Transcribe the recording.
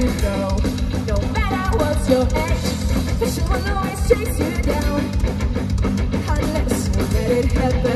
you go. No matter what's your edge, the will always chase you down. Unless you let it happen.